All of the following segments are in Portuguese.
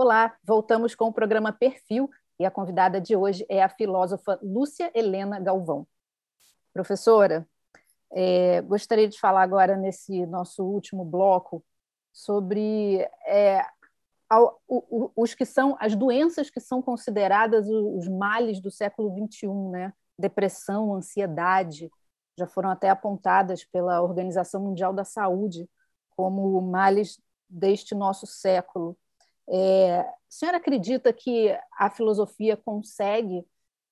Olá, voltamos com o programa Perfil e a convidada de hoje é a filósofa Lúcia Helena Galvão. Professora, é, gostaria de falar agora nesse nosso último bloco sobre é, ao, o, os que são as doenças que são consideradas os, males do século XXI, né? Depressão, ansiedade, já foram até apontadas pela Organização Mundial da Saúde como males deste nosso século. É, a senhora acredita que a filosofia consegue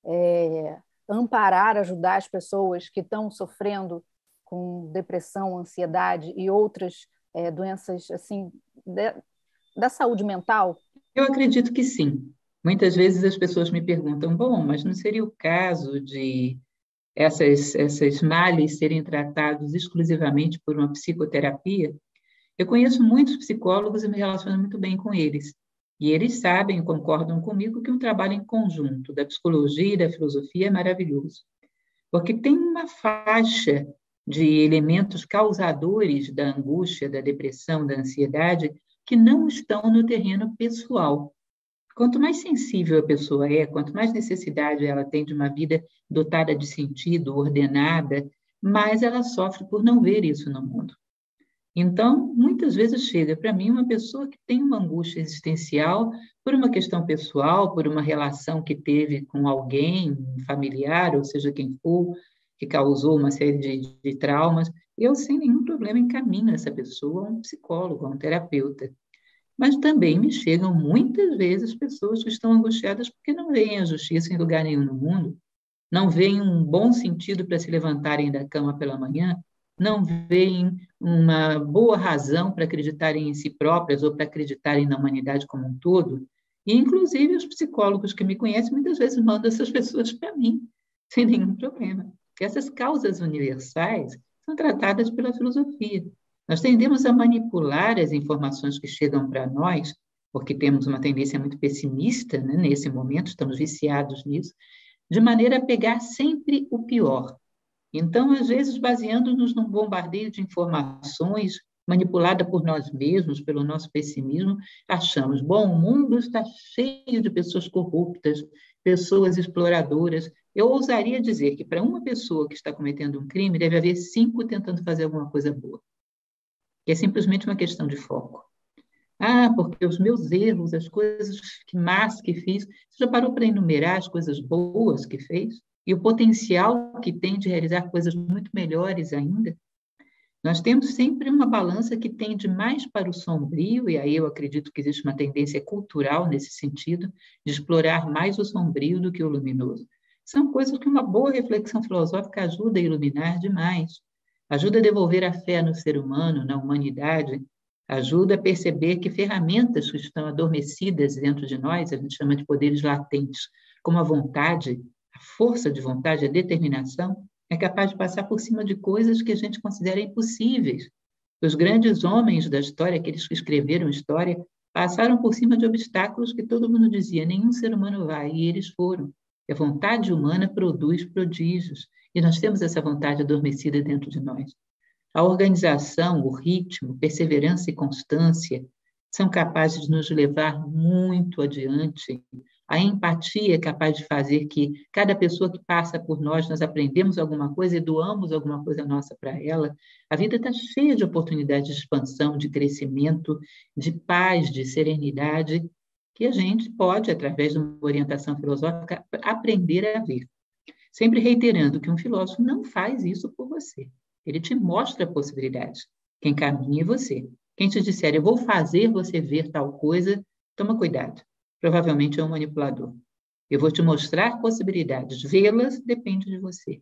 é, amparar, ajudar as pessoas que estão sofrendo com depressão, ansiedade e outras é, doenças assim de, da saúde mental? Eu acredito que sim. Muitas vezes as pessoas me perguntam: bom, mas não seria o caso de essas, essas males serem tratados exclusivamente por uma psicoterapia? Eu conheço muitos psicólogos e me relaciono muito bem com eles. E eles sabem, concordam comigo, que um trabalho em conjunto da psicologia e da filosofia é maravilhoso. Porque tem uma faixa de elementos causadores da angústia, da depressão, da ansiedade, que não estão no terreno pessoal. Quanto mais sensível a pessoa é, quanto mais necessidade ela tem de uma vida dotada de sentido, ordenada, mais ela sofre por não ver isso no mundo. Então, muitas vezes chega para mim uma pessoa que tem uma angústia existencial por uma questão pessoal, por uma relação que teve com alguém, familiar, ou seja, quem for, que causou uma série de, de traumas. Eu, sem nenhum problema, encaminho essa pessoa a um psicólogo, a um terapeuta. Mas também me chegam muitas vezes pessoas que estão angustiadas porque não veem a justiça em lugar nenhum no mundo, não veem um bom sentido para se levantarem da cama pela manhã, não veem uma boa razão para acreditarem em si próprias ou para acreditarem na humanidade como um todo. E, inclusive, os psicólogos que me conhecem muitas vezes mandam essas pessoas para mim, sem nenhum problema. Porque essas causas universais são tratadas pela filosofia. Nós tendemos a manipular as informações que chegam para nós, porque temos uma tendência muito pessimista né, nesse momento, estamos viciados nisso, de maneira a pegar sempre o pior, então, às vezes, baseando-nos num bombardeio de informações manipulada por nós mesmos, pelo nosso pessimismo, achamos, bom, o mundo está cheio de pessoas corruptas, pessoas exploradoras. Eu ousaria dizer que para uma pessoa que está cometendo um crime, deve haver cinco tentando fazer alguma coisa boa. Que é simplesmente uma questão de foco. Ah, porque os meus erros, as coisas que más que fiz, você já parou para enumerar as coisas boas que fez? E o potencial que tem de realizar coisas muito melhores ainda, nós temos sempre uma balança que tende mais para o sombrio, e aí eu acredito que existe uma tendência cultural nesse sentido, de explorar mais o sombrio do que o luminoso. São coisas que uma boa reflexão filosófica ajuda a iluminar demais. Ajuda a devolver a fé no ser humano, na humanidade, ajuda a perceber que ferramentas que estão adormecidas dentro de nós, a gente chama de poderes latentes, como a vontade, a força de vontade, a determinação, é capaz de passar por cima de coisas que a gente considera impossíveis. Os grandes homens da história, aqueles que escreveram história, passaram por cima de obstáculos que todo mundo dizia, nenhum ser humano vai, e eles foram. a vontade humana produz prodígios, e nós temos essa vontade adormecida dentro de nós. A organização, o ritmo, perseverança e constância são capazes de nos levar muito adiante a empatia é capaz de fazer que cada pessoa que passa por nós, nós aprendemos alguma coisa e doamos alguma coisa nossa para ela. A vida está cheia de oportunidades de expansão, de crescimento, de paz, de serenidade, que a gente pode, através de uma orientação filosófica, aprender a ver. Sempre reiterando que um filósofo não faz isso por você. Ele te mostra possibilidades. Quem caminha é você. Quem te disser, eu vou fazer você ver tal coisa, toma cuidado provavelmente é um manipulador. Eu vou te mostrar possibilidades, vê-las depende de você.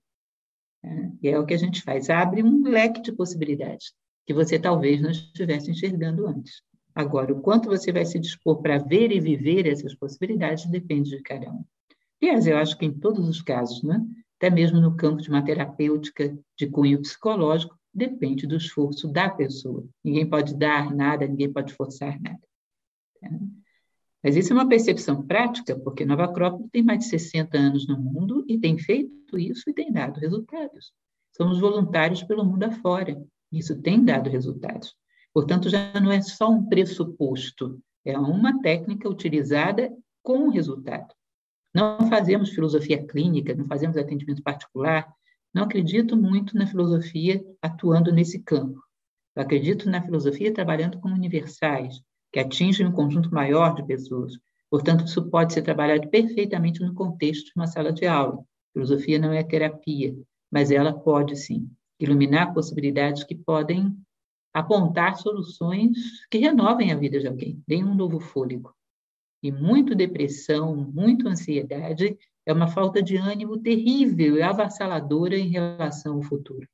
É, e é o que a gente faz, abre um leque de possibilidades que você talvez não estivesse enxergando antes. Agora, o quanto você vai se dispor para ver e viver essas possibilidades depende de cada um. Aliás, eu acho que em todos os casos, né? até mesmo no campo de uma terapêutica de cunho psicológico, depende do esforço da pessoa. Ninguém pode dar nada, ninguém pode forçar nada. É. Mas isso é uma percepção prática, porque Nova Acrópole tem mais de 60 anos no mundo e tem feito isso e tem dado resultados. Somos voluntários pelo mundo afora. Isso tem dado resultados. Portanto, já não é só um pressuposto É uma técnica utilizada com resultado. Não fazemos filosofia clínica, não fazemos atendimento particular. Não acredito muito na filosofia atuando nesse campo. Eu acredito na filosofia trabalhando como universais, que atingem um conjunto maior de pessoas. Portanto, isso pode ser trabalhado perfeitamente no contexto de uma sala de aula. Filosofia não é terapia, mas ela pode sim iluminar possibilidades que podem apontar soluções que renovem a vida de alguém, deem um novo fôlego. E muito depressão, muito ansiedade é uma falta de ânimo terrível e avassaladora em relação ao futuro.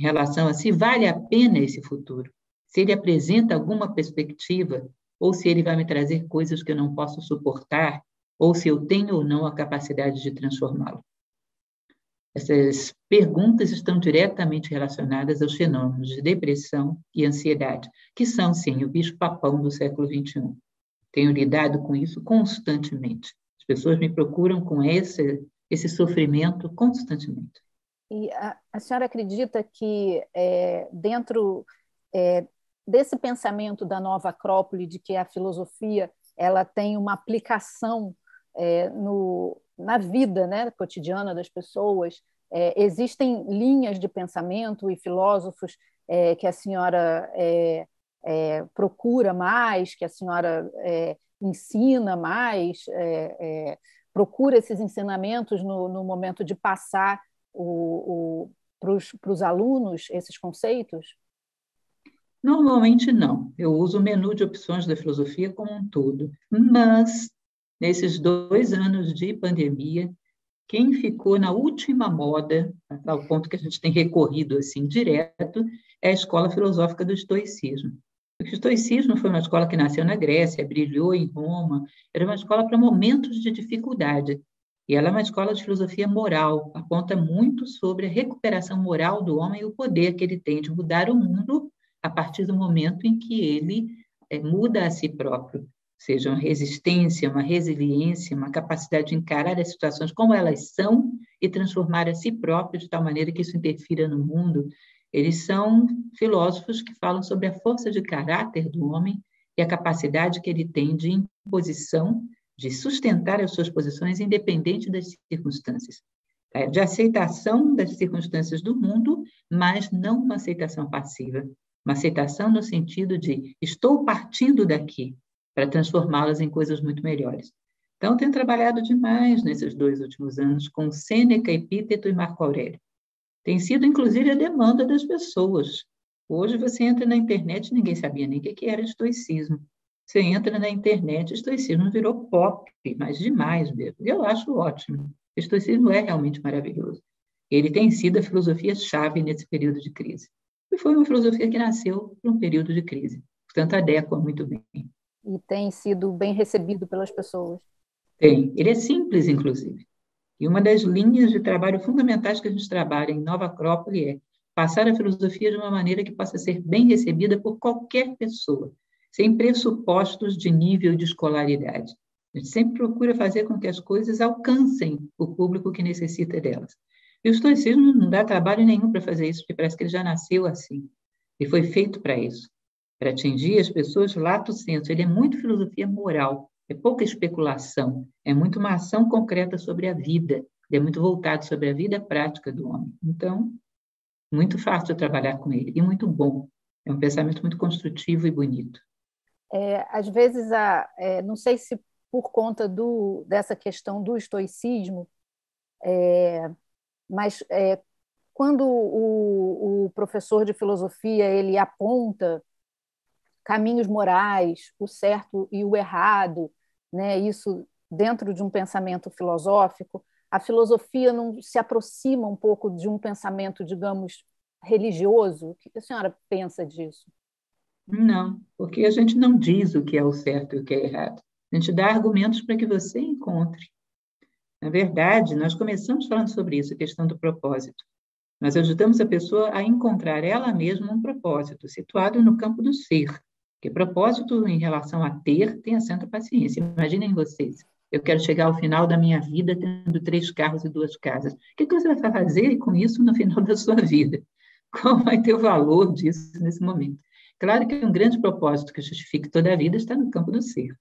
Em relação a se vale a pena esse futuro, se ele apresenta alguma perspectiva, ou se ele vai me trazer coisas que eu não posso suportar, ou se eu tenho ou não a capacidade de transformá-lo. Essas perguntas estão diretamente relacionadas aos fenômenos de depressão e ansiedade, que são, sim, o bicho-papão do século XXI. Tenho lidado com isso constantemente. As pessoas me procuram com esse, esse sofrimento constantemente. E a, a senhora acredita que é, dentro é, desse pensamento da nova Acrópole, de que a filosofia ela tem uma aplicação é, no, na vida né, cotidiana das pessoas. É, existem linhas de pensamento e filósofos é, que a senhora é, é, procura mais, que a senhora é, ensina mais, procura esses ensinamentos no, no momento de passar para os alunos esses conceitos? Normalmente não. Eu uso o menu de opções da filosofia como um todo, mas nesses dois anos de pandemia, quem ficou na última moda, ao ponto que a gente tem recorrido assim direto, é a escola filosófica do estoicismo. O estoicismo foi uma escola que nasceu na Grécia, brilhou em Roma, era uma escola para momentos de dificuldade. E ela é uma escola de filosofia moral, aponta muito sobre a recuperação moral do homem e o poder que ele tem de mudar o mundo a partir do momento em que ele é, muda a si próprio seja uma resistência, uma resiliência, uma capacidade de encarar as situações como elas são e transformar a si próprio de tal maneira que isso interfira no mundo. Eles são filósofos que falam sobre a força de caráter do homem e a capacidade que ele tem de imposição, de sustentar as suas posições independente das circunstâncias. É, de aceitação das circunstâncias do mundo, mas não uma aceitação passiva. Uma aceitação no sentido de estou partindo daqui, para transformá-las em coisas muito melhores. Então, tenho trabalhado demais nesses dois últimos anos com Sêneca, Epíteto e Marco Aurélio. Tem sido, inclusive, a demanda das pessoas. Hoje você entra na internet, ninguém sabia nem o que era estoicismo. Você entra na internet, estoicismo virou pop, mas demais mesmo. Eu acho ótimo. Estoicismo é realmente maravilhoso. Ele tem sido a filosofia-chave nesse período de crise. E foi uma filosofia que nasceu para um período de crise. Portanto, adequa muito bem e tem sido bem recebido pelas pessoas? Tem. Ele é simples, inclusive. E uma das linhas de trabalho fundamentais que a gente trabalha em Nova Acrópole é passar a filosofia de uma maneira que possa ser bem recebida por qualquer pessoa, sem pressupostos de nível de escolaridade. A gente sempre procura fazer com que as coisas alcancem o público que necessita delas. E o estoicismo não dá trabalho nenhum para fazer isso, porque parece que ele já nasceu assim. E foi feito para isso para atingir as pessoas lato senso. Ele é muito filosofia moral, é pouca especulação, é muito uma ação concreta sobre a vida, ele é muito voltado sobre a vida prática do homem. Então, muito fácil trabalhar com ele e muito bom. É um pensamento muito construtivo e bonito. É, às vezes, a, é, não sei se por conta do, dessa questão do estoicismo, é, mas é, quando o, o, professor de filosofia ele aponta caminhos morais, o certo e o errado, né? Isso dentro de um pensamento filosófico, a filosofia não se aproxima um pouco de um pensamento, digamos, religioso? O que a senhora pensa disso? Não, porque a gente não diz o que é o certo e o que é errado. A gente dá argumentos para que você encontre. Na verdade, nós começamos falando sobre isso, a questão do propósito. Nós ajudamos a pessoa a encontrar ela mesma um propósito, situado no campo do ser, porque propósito em relação a ter tem a santa paciência. Imaginem vocês, eu quero chegar ao final da minha vida tendo três carros e duas casas. O que você vai fazer com isso no final da sua vida? Qual vai ter o valor disso nesse momento? Claro que um grande propósito que justifique toda a vida está no campo do ser.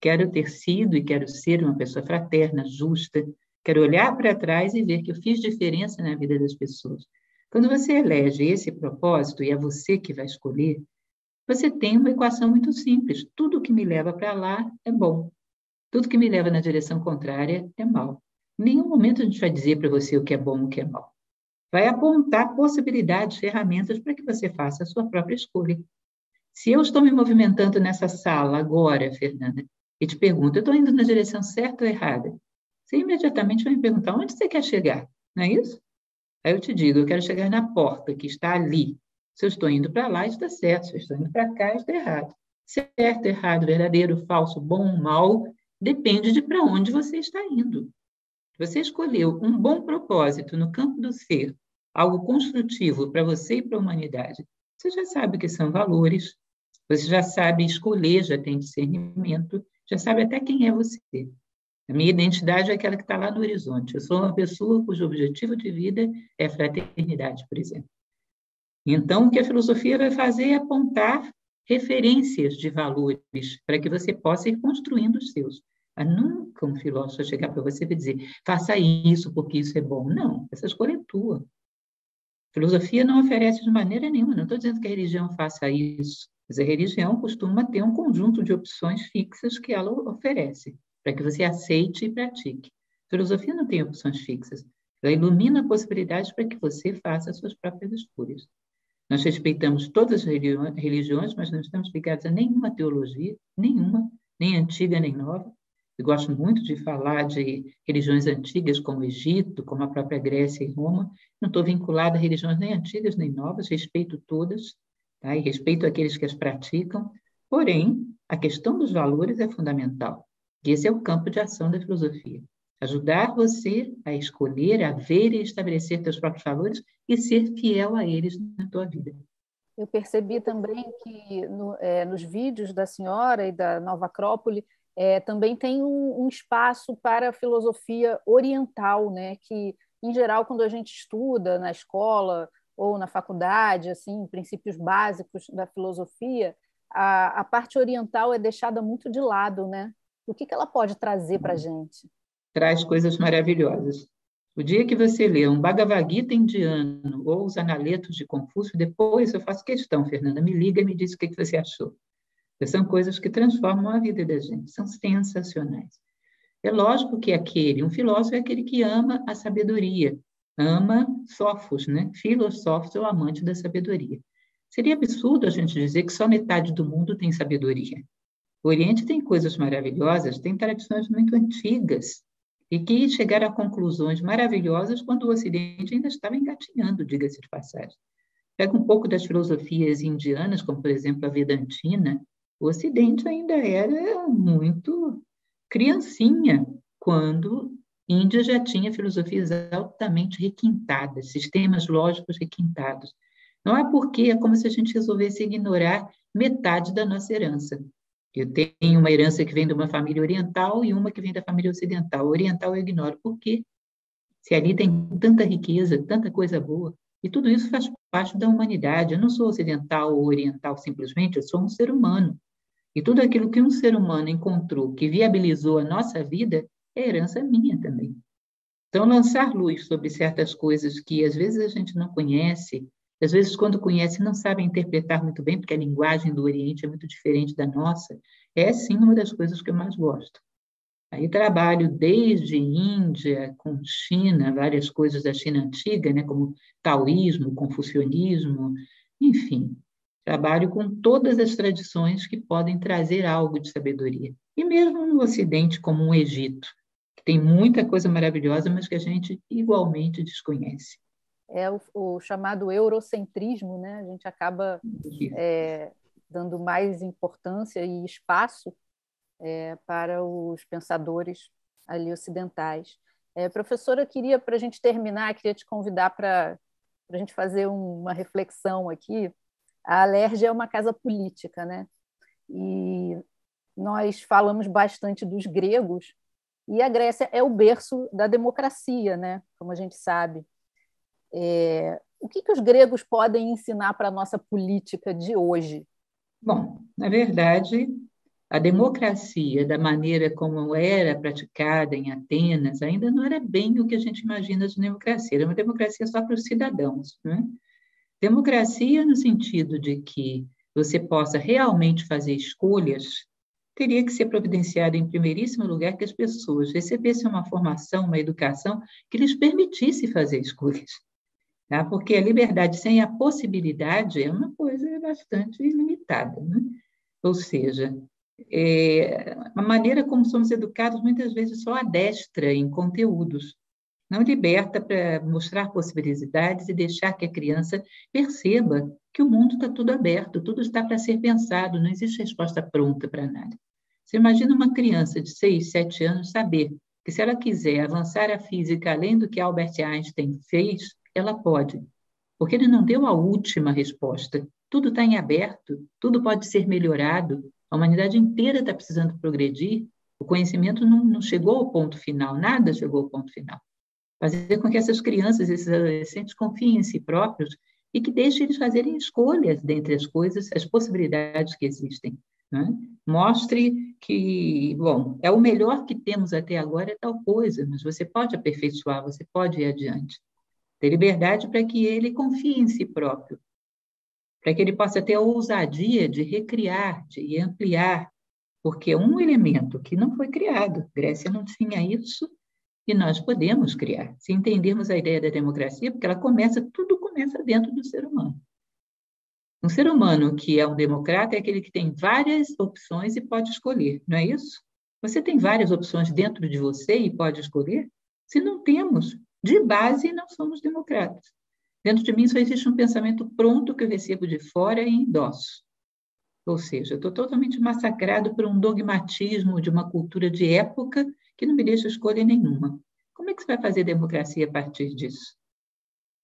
Quero ter sido e quero ser uma pessoa fraterna, justa. Quero olhar para trás e ver que eu fiz diferença na vida das pessoas. Quando você elege esse propósito, e é você que vai escolher, você tem uma equação muito simples. Tudo que me leva para lá é bom. Tudo que me leva na direção contrária é mal. Em nenhum momento a gente vai dizer para você o que é bom e o que é mal. Vai apontar possibilidades, ferramentas para que você faça a sua própria escolha. Se eu estou me movimentando nessa sala agora, Fernanda, e te pergunto, eu estou indo na direção certa ou errada? Você imediatamente vai me perguntar, onde você quer chegar? Não é isso? Aí eu te digo, eu quero chegar na porta que está ali. Se eu estou indo para lá, está certo. Se eu estou indo para cá, está errado. Certo, errado, verdadeiro, falso, bom, mal, depende de para onde você está indo. Você escolheu um bom propósito no campo do ser, algo construtivo para você e para a humanidade. Você já sabe que são valores, você já sabe escolher, já tem discernimento, já sabe até quem é você. A minha identidade é aquela que está lá no horizonte. Eu sou uma pessoa cujo objetivo de vida é fraternidade, por exemplo. Então, o que a filosofia vai fazer é apontar referências de valores para que você possa ir construindo os seus. Ah, nunca um filósofo chegar para você e dizer, faça isso porque isso é bom. Não, essa escolha é tua. A filosofia não oferece de maneira nenhuma, não estou dizendo que a religião faça isso. Mas a religião costuma ter um conjunto de opções fixas que ela oferece, para que você aceite e pratique. A filosofia não tem opções fixas. Ela ilumina possibilidades para que você faça as suas próprias escolhas. Nós respeitamos todas as religiões, mas não estamos ligados a nenhuma teologia, nenhuma, nem antiga nem nova. Eu gosto muito de falar de religiões antigas, como o Egito, como a própria Grécia e Roma. Não estou vinculada a religiões nem antigas nem novas, respeito todas, tá? e respeito aqueles que as praticam, porém, a questão dos valores é fundamental. E esse é o campo de ação da filosofia. Ajudar você a escolher, a ver e estabelecer seus próprios valores e ser fiel a eles na tua vida. Eu percebi também que no, é, nos vídeos da senhora e da Nova Acrópole é, também tem um, um, espaço para a filosofia oriental, né? que, em geral, quando a gente estuda na escola ou na faculdade, assim, princípios básicos da filosofia, a, a parte oriental é deixada muito de lado, né? O que, que ela pode trazer para a gente? Traz coisas maravilhosas. O dia que você lê um Bhagavad Gita indiano ou os Analetos de Confúcio, depois eu faço questão, Fernanda, me liga e me diz o que, que você achou. São coisas que transformam a vida da gente, são sensacionais. É lógico que aquele, um filósofo é aquele que ama a sabedoria, ama Sofos, né? Filosófos é o amante da sabedoria. Seria absurdo a gente dizer que só metade do mundo tem sabedoria. O Oriente tem coisas maravilhosas, tem tradições muito antigas e que chegaram a conclusões maravilhosas quando o Ocidente ainda estava engatinhando, diga-se de passagem. Pega um pouco das filosofias indianas, como por exemplo a Vedantina, o Ocidente ainda era muito criancinha quando Índia já tinha filosofias altamente requintadas, sistemas lógicos requintados. Não é porque é como se a gente resolvesse ignorar metade da nossa herança. Eu tenho uma herança que vem de uma família oriental e uma que vem da família ocidental. O oriental eu ignoro. Por quê? Se ali tem tanta riqueza, tanta coisa boa, e tudo isso faz parte da humanidade. Eu não sou ocidental ou oriental simplesmente, eu sou um ser humano. E tudo aquilo que um ser humano encontrou que viabilizou a nossa vida é herança minha também. Então, lançar luz sobre certas coisas que às vezes a gente não conhece, às vezes, quando conhece, não sabe interpretar muito bem, porque a linguagem do Oriente é muito diferente da nossa, é sim uma das coisas que eu mais gosto. Aí trabalho desde Índia, com China, várias coisas da China antiga, né, como taoísmo, confucionismo, enfim. Trabalho com todas as tradições que podem trazer algo de sabedoria. E mesmo no Ocidente, como o Egito, tem muita coisa maravilhosa, mas que a gente igualmente desconhece. É o, o chamado eurocentrismo, né? A gente acaba é, dando mais importância e espaço é, para os pensadores ali ocidentais. É, professora, queria, para a gente terminar, queria te convidar para a gente fazer uma reflexão aqui. A Alerj é uma casa política, né? E nós falamos bastante dos gregos, e a Grécia é o berço da democracia, né? como a gente sabe. É, o que, que os gregos podem ensinar para a nossa política de hoje? Bom, na verdade, a democracia, da maneira como era praticada em Atenas, ainda não era bem o que a gente imagina de democracia. Era uma democracia só para os cidadãos. Né? Democracia no sentido de que você possa realmente fazer escolhas, teria que ser providenciada em primeiríssimo lugar que as pessoas recebessem uma formação, uma educação que lhes permitisse fazer escolhas. Tá? Porque a liberdade sem a possibilidade é uma coisa bastante limitada. Né? Ou seja, é, a maneira como somos educados muitas vezes só adestra em conteúdos, não liberta para mostrar possibilidades e deixar que a criança perceba que o mundo está tudo aberto, tudo está para ser pensado, não existe resposta pronta para nada. Você imagina uma criança de 6, 7 anos saber que se ela quiser avançar a física além do que Albert Einstein fez, ela pode, porque ele não deu a última resposta. Tudo está em aberto, tudo pode ser melhorado, a humanidade inteira está precisando progredir, o conhecimento não, não chegou ao ponto final, nada chegou ao ponto final. Fazer com que essas crianças, esses adolescentes confiem em si próprios e que deixem eles fazerem escolhas dentre as coisas, as possibilidades que existem. Né? Mostre que, bom, é o melhor que temos até agora é tal coisa, mas você pode aperfeiçoar, você pode ir adiante. Ter liberdade para que ele confie em si próprio, para que ele possa ter a ousadia de recriar, de ampliar, porque é um elemento que não foi criado, Grécia não tinha isso e nós podemos criar, se entendermos a ideia da democracia, porque ela começa, tudo começa dentro do ser humano. Um ser humano que é um democrata é aquele que tem várias opções e pode escolher, não é isso? Você tem várias opções dentro de você e pode escolher? Se não temos, de base não somos democratas. Dentro de mim só existe um pensamento pronto que eu recebo de fora e endosso. Ou seja, eu estou totalmente massacrado por um dogmatismo de uma cultura de época que não me deixa escolha nenhuma. Como é que se vai fazer democracia a partir disso?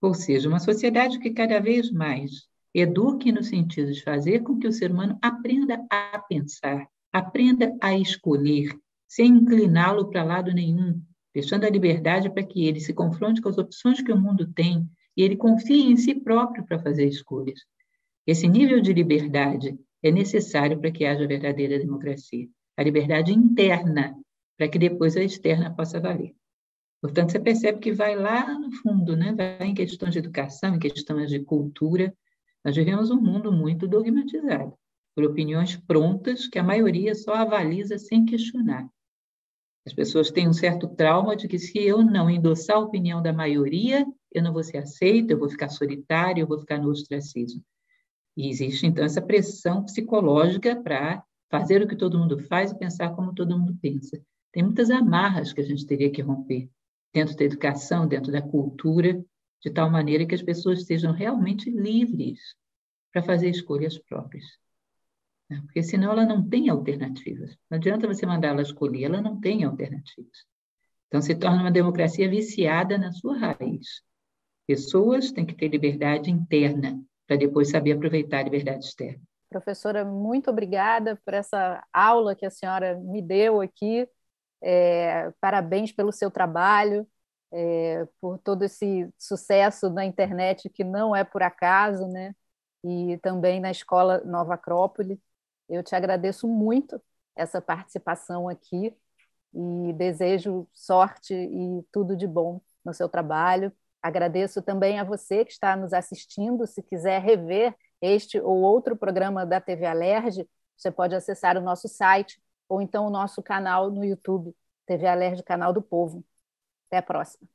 Ou seja, uma sociedade que cada vez mais eduque no sentido de fazer com que o ser humano aprenda a pensar, aprenda a escolher, sem incliná-lo para lado nenhum, deixando a liberdade para que ele se confronte com as opções que o mundo tem e ele confia em si próprio para fazer escolhas. Esse nível de liberdade é necessário para que haja verdadeira democracia. A liberdade interna, para que depois a externa possa valer. Portanto, você percebe que vai lá no fundo, né? vai em questões de educação, em questões de cultura. Nós vivemos um mundo muito dogmatizado, por opiniões prontas que a maioria só avaliza sem questionar. As pessoas têm um certo trauma de que se eu não endossar a opinião da maioria, eu não vou ser aceito, eu vou ficar solitário, eu vou ficar no ostracismo. E existe, então, essa pressão psicológica para fazer o que todo mundo faz e pensar como todo mundo pensa. Tem muitas amarras que a gente teria que romper dentro da educação, dentro da cultura, de tal maneira que as pessoas sejam realmente livres para fazer escolhas próprias. Né? Porque senão ela não tem alternativas. Não adianta você mandar ela escolher, ela não tem alternativas. Então se torna uma democracia viciada na sua raiz. Pessoas têm que ter liberdade interna para depois saber aproveitar a liberdade externa. Professora, muito obrigada por essa aula que a senhora me deu aqui. É, parabéns pelo seu trabalho, é, por todo esse sucesso na internet que não é por acaso, né? E também na Escola Nova Acrópole. Eu te agradeço muito essa participação aqui e desejo sorte e tudo de bom no seu trabalho. Agradeço também a você que está nos assistindo. Se quiser rever este ou outro programa da TV Alerj, você pode acessar o nosso site ou então o nosso canal no YouTube, TV Alerj Canal do Povo. Até a próxima.